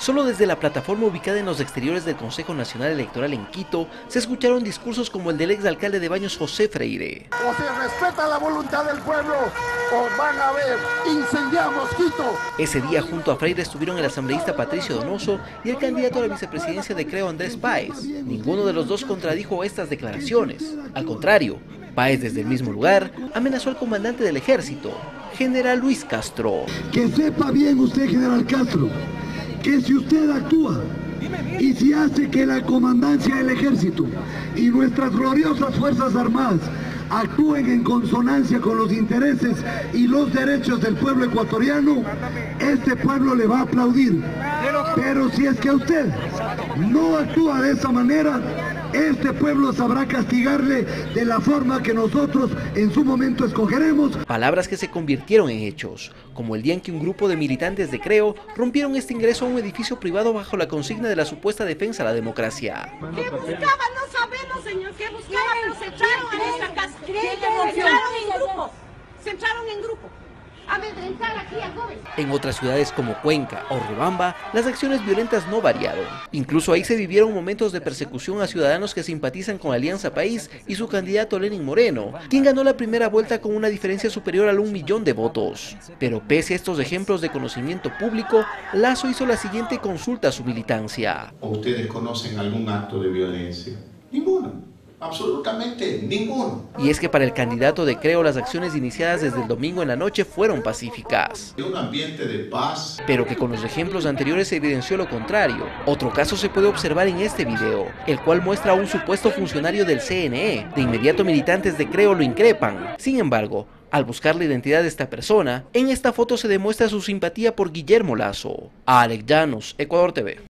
Solo desde la plataforma ubicada en los exteriores del Consejo Nacional Electoral en Quito se escucharon discursos como el del exalcalde de Baños José Freire. O se respeta la voluntad del pueblo o van a ver, incendiamos Quito. Ese día junto a Freire estuvieron el asambleísta Patricio Donoso y el candidato a la vicepresidencia de Creo Andrés Páez. Ninguno de los dos contradijo estas declaraciones. Al contrario, Páez desde el mismo lugar amenazó al comandante del ejército, general Luis Castro. Que sepa bien usted, general Castro, que si usted actúa y si hace que la comandancia del ejército y nuestras gloriosas Fuerzas Armadas actúen en consonancia con los intereses y los derechos del pueblo ecuatoriano, este pueblo le va a aplaudir. Pero si es que usted no actúa de esa manera, este pueblo sabrá castigarle de la forma que nosotros en su momento escogeremos. Palabras que se convirtieron en hechos, como el día en que un grupo de militantes de Creo rompieron este ingreso a un edificio privado bajo la consigna de la supuesta defensa a la democracia. ¿Qué buscaban? No sabemos, señor, qué buscaban, pero se echaron a nuestra casa. Se entraron en grupo, se entraron en grupo. En otras ciudades como Cuenca o Rubamba, las acciones violentas no variaron. Incluso ahí se vivieron momentos de persecución a ciudadanos que simpatizan con Alianza País y su candidato Lenin Moreno, quien ganó la primera vuelta con una diferencia superior al un millón de votos. Pero pese a estos ejemplos de conocimiento público, Lazo hizo la siguiente consulta a su militancia. ustedes conocen algún acto de violencia? Ninguno. Absolutamente ninguno. Y es que para el candidato de Creo las acciones iniciadas desde el domingo en la noche fueron pacíficas. Un ambiente de paz. Pero que con los ejemplos anteriores se evidenció lo contrario. Otro caso se puede observar en este video, el cual muestra a un supuesto funcionario del CNE. De inmediato militantes de Creo lo increpan. Sin embargo, al buscar la identidad de esta persona, en esta foto se demuestra su simpatía por Guillermo Lazo. Alex Llanos, Ecuador TV.